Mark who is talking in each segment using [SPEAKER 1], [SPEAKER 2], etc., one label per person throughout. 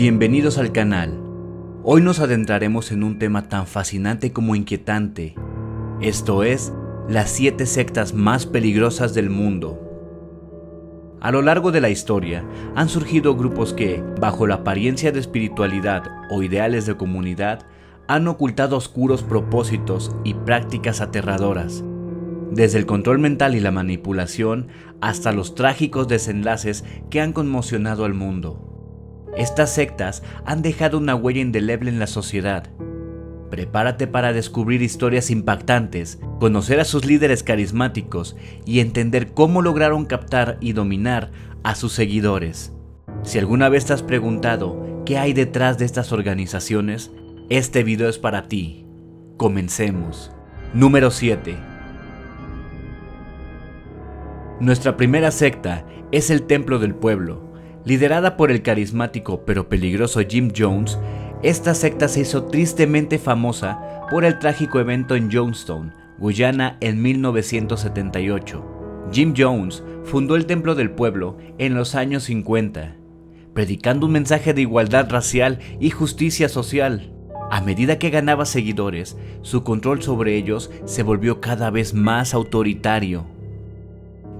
[SPEAKER 1] Bienvenidos al canal. Hoy nos adentraremos en un tema tan fascinante como inquietante. Esto es, las siete sectas más peligrosas del mundo. A lo largo de la historia han surgido grupos que, bajo la apariencia de espiritualidad o ideales de comunidad, han ocultado oscuros propósitos y prácticas aterradoras, desde el control mental y la manipulación hasta los trágicos desenlaces que han conmocionado al mundo. Estas sectas han dejado una huella indeleble en la sociedad. Prepárate para descubrir historias impactantes, conocer a sus líderes carismáticos y entender cómo lograron captar y dominar a sus seguidores. Si alguna vez te has preguntado qué hay detrás de estas organizaciones, este video es para ti. Comencemos. Número 7. Nuestra primera secta es el Templo del Pueblo. Liderada por el carismático pero peligroso Jim Jones, esta secta se hizo tristemente famosa por el trágico evento en Jonestown, Guyana en 1978. Jim Jones fundó el Templo del Pueblo en los años 50, predicando un mensaje de igualdad racial y justicia social. A medida que ganaba seguidores, su control sobre ellos se volvió cada vez más autoritario.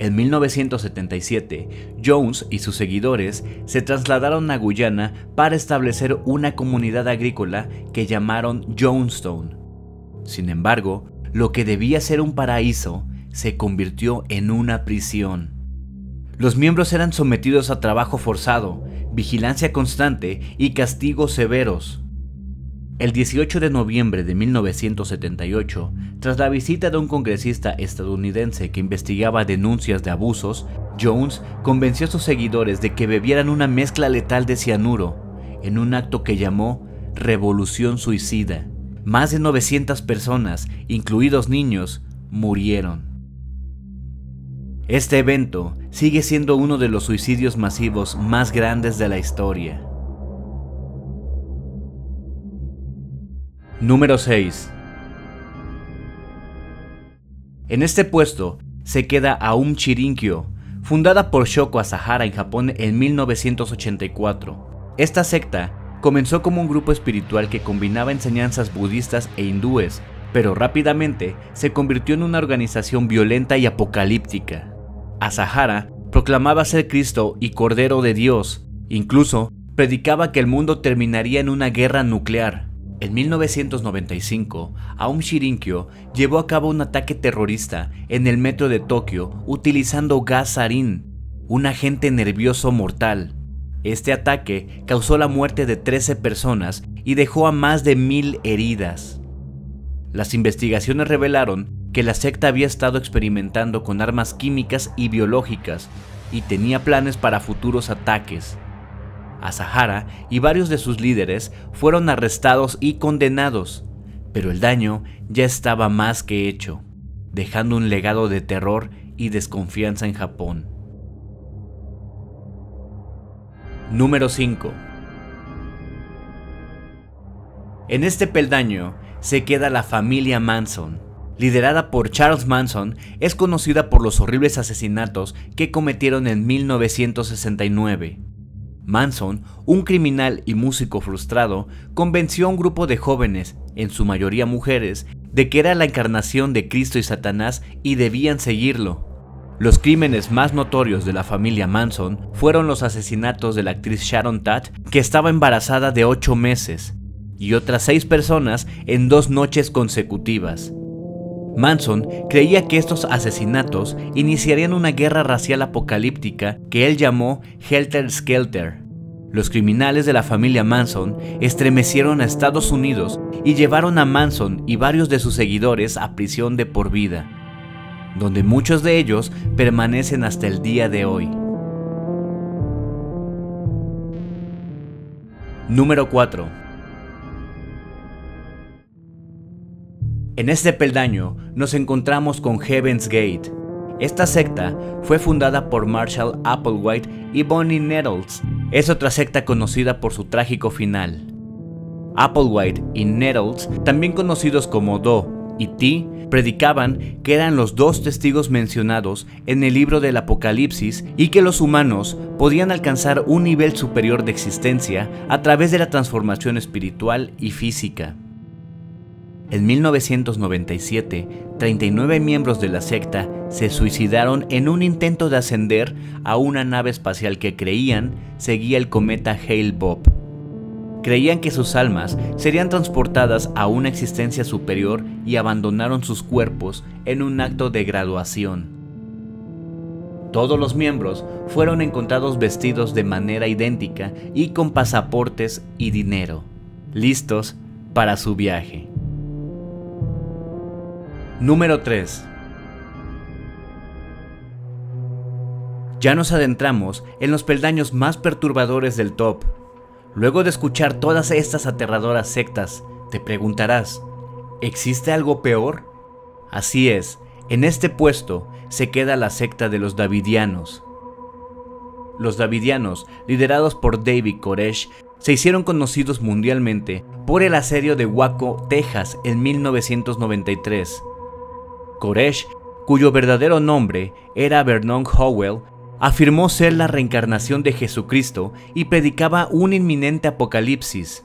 [SPEAKER 1] En 1977, Jones y sus seguidores se trasladaron a Guyana para establecer una comunidad agrícola que llamaron Jonestown. Sin embargo, lo que debía ser un paraíso se convirtió en una prisión. Los miembros eran sometidos a trabajo forzado, vigilancia constante y castigos severos. El 18 de noviembre de 1978, tras la visita de un congresista estadounidense que investigaba denuncias de abusos, Jones convenció a sus seguidores de que bebieran una mezcla letal de cianuro, en un acto que llamó Revolución Suicida. Más de 900 personas, incluidos niños, murieron. Este evento sigue siendo uno de los suicidios masivos más grandes de la historia. Número 6. En este puesto se queda Aum Chirinkyo, fundada por Shoko Asahara en Japón en 1984. Esta secta comenzó como un grupo espiritual que combinaba enseñanzas budistas e hindúes, pero rápidamente se convirtió en una organización violenta y apocalíptica. Asahara proclamaba ser Cristo y Cordero de Dios, incluso predicaba que el mundo terminaría en una guerra nuclear. En 1995, Aum Shirinkyo llevó a cabo un ataque terrorista en el metro de Tokio utilizando gas sarin, un agente nervioso mortal. Este ataque causó la muerte de 13 personas y dejó a más de mil heridas. Las investigaciones revelaron que la secta había estado experimentando con armas químicas y biológicas y tenía planes para futuros ataques. Asahara y varios de sus líderes fueron arrestados y condenados, pero el daño ya estaba más que hecho, dejando un legado de terror y desconfianza en Japón. Número 5 En este peldaño se queda la familia Manson. Liderada por Charles Manson, es conocida por los horribles asesinatos que cometieron en 1969 Manson, un criminal y músico frustrado, convenció a un grupo de jóvenes, en su mayoría mujeres, de que era la encarnación de Cristo y Satanás y debían seguirlo. Los crímenes más notorios de la familia Manson fueron los asesinatos de la actriz Sharon Tate, que estaba embarazada de 8 meses, y otras 6 personas en dos noches consecutivas. Manson creía que estos asesinatos iniciarían una guerra racial apocalíptica que él llamó Helter Skelter. Los criminales de la familia Manson estremecieron a Estados Unidos y llevaron a Manson y varios de sus seguidores a prisión de por vida, donde muchos de ellos permanecen hasta el día de hoy. Número 4 En este peldaño nos encontramos con Heaven's Gate. Esta secta fue fundada por Marshall Applewhite y Bonnie Nettles. Es otra secta conocida por su trágico final. Applewhite y Nettles, también conocidos como Do, y Ti predicaban que eran los dos testigos mencionados en el libro del Apocalipsis y que los humanos podían alcanzar un nivel superior de existencia a través de la transformación espiritual y física. En 1997, 39 miembros de la secta se suicidaron en un intento de ascender a una nave espacial que creían seguía el cometa Hale-Bopp. Creían que sus almas serían transportadas a una existencia superior y abandonaron sus cuerpos en un acto de graduación. Todos los miembros fueron encontrados vestidos de manera idéntica y con pasaportes y dinero, listos para su viaje. Número 3. Ya nos adentramos en los peldaños más perturbadores del top, Luego de escuchar todas estas aterradoras sectas, te preguntarás, ¿existe algo peor? Así es, en este puesto se queda la secta de los Davidianos. Los Davidianos, liderados por David Koresh, se hicieron conocidos mundialmente por el asedio de Waco, Texas, en 1993. Koresh, cuyo verdadero nombre era Vernon Howell, afirmó ser la reencarnación de Jesucristo y predicaba un inminente apocalipsis.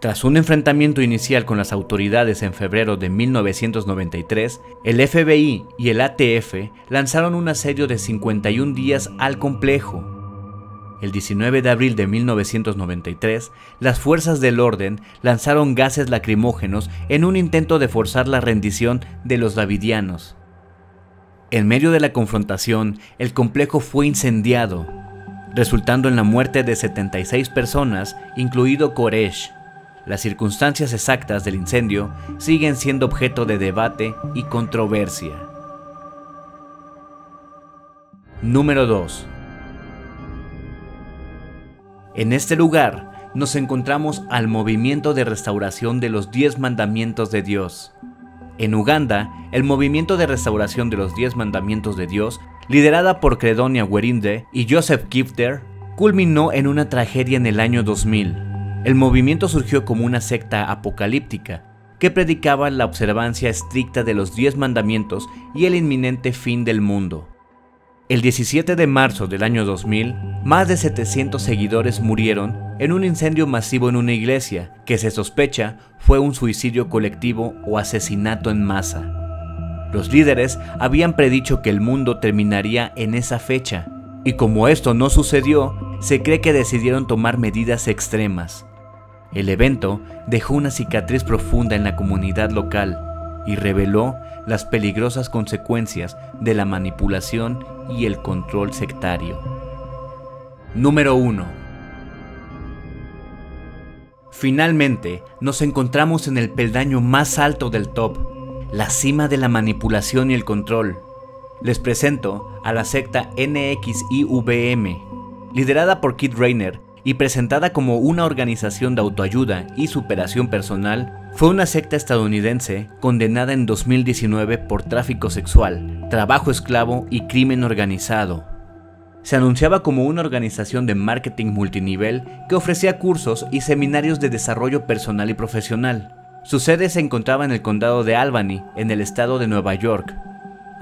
[SPEAKER 1] Tras un enfrentamiento inicial con las autoridades en febrero de 1993, el FBI y el ATF lanzaron un asedio de 51 días al complejo. El 19 de abril de 1993, las fuerzas del orden lanzaron gases lacrimógenos en un intento de forzar la rendición de los davidianos. En medio de la confrontación, el complejo fue incendiado, resultando en la muerte de 76 personas, incluido Koresh. Las circunstancias exactas del incendio siguen siendo objeto de debate y controversia. Número 2. En este lugar nos encontramos al movimiento de restauración de los diez mandamientos de Dios. En Uganda, el movimiento de restauración de los Diez Mandamientos de Dios, liderada por Credonia Werinde y Joseph Gifter, culminó en una tragedia en el año 2000. El movimiento surgió como una secta apocalíptica que predicaba la observancia estricta de los Diez Mandamientos y el inminente fin del mundo. El 17 de marzo del año 2000, más de 700 seguidores murieron en un incendio masivo en una iglesia que se sospecha fue un suicidio colectivo o asesinato en masa. Los líderes habían predicho que el mundo terminaría en esa fecha, y como esto no sucedió, se cree que decidieron tomar medidas extremas. El evento dejó una cicatriz profunda en la comunidad local y reveló las peligrosas consecuencias de la manipulación y el control sectario. Número 1. Finalmente, nos encontramos en el peldaño más alto del top, la cima de la manipulación y el control. Les presento a la secta NXIVM, liderada por Kid Rayner y presentada como una organización de autoayuda y superación personal fue una secta estadounidense condenada en 2019 por tráfico sexual, trabajo esclavo y crimen organizado. Se anunciaba como una organización de marketing multinivel que ofrecía cursos y seminarios de desarrollo personal y profesional. Su sede se encontraba en el condado de Albany, en el estado de Nueva York.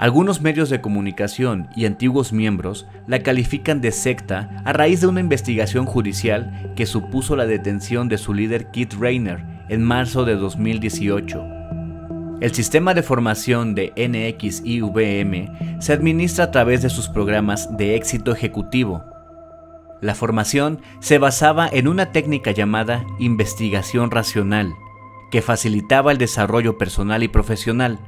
[SPEAKER 1] Algunos medios de comunicación y antiguos miembros la califican de secta a raíz de una investigación judicial que supuso la detención de su líder Keith Rayner en marzo de 2018. El sistema de formación de NXIVM se administra a través de sus programas de éxito ejecutivo. La formación se basaba en una técnica llamada investigación racional, que facilitaba el desarrollo personal y profesional.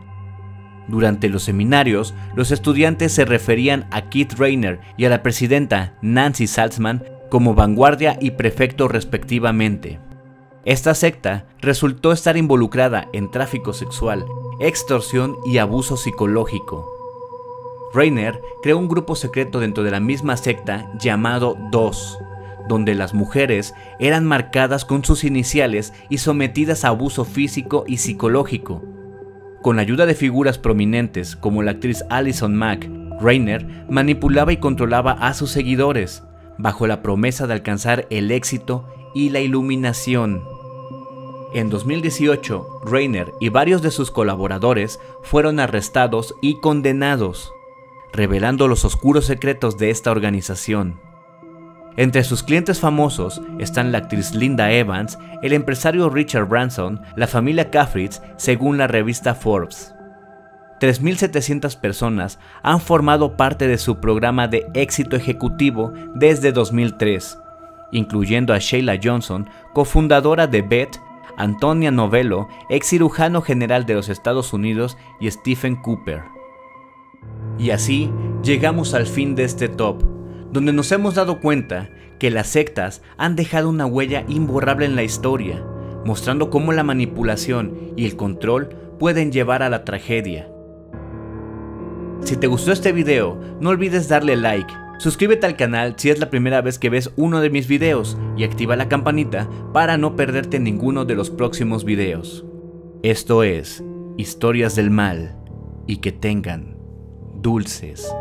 [SPEAKER 1] Durante los seminarios, los estudiantes se referían a Keith Rayner y a la presidenta Nancy Salzman como vanguardia y prefecto respectivamente. Esta secta resultó estar involucrada en tráfico sexual, extorsión y abuso psicológico. Rainer creó un grupo secreto dentro de la misma secta llamado DOS, donde las mujeres eran marcadas con sus iniciales y sometidas a abuso físico y psicológico. Con la ayuda de figuras prominentes como la actriz Alison Mack, Rainer manipulaba y controlaba a sus seguidores, bajo la promesa de alcanzar el éxito y la iluminación. En 2018, Rainer y varios de sus colaboradores fueron arrestados y condenados, revelando los oscuros secretos de esta organización. Entre sus clientes famosos están la actriz Linda Evans, el empresario Richard Branson, la familia Caffritz, según la revista Forbes. 3.700 personas han formado parte de su programa de éxito ejecutivo desde 2003, incluyendo a Sheila Johnson, cofundadora de BET, Antonia Novello, ex cirujano general de los Estados Unidos, y Stephen Cooper. Y así llegamos al fin de este top, donde nos hemos dado cuenta que las sectas han dejado una huella imborrable en la historia, mostrando cómo la manipulación y el control pueden llevar a la tragedia. Si te gustó este video, no olvides darle like, suscríbete al canal si es la primera vez que ves uno de mis videos y activa la campanita para no perderte ninguno de los próximos videos. Esto es Historias del Mal y que tengan dulces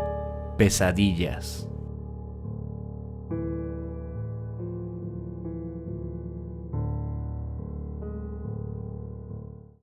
[SPEAKER 1] pesadillas.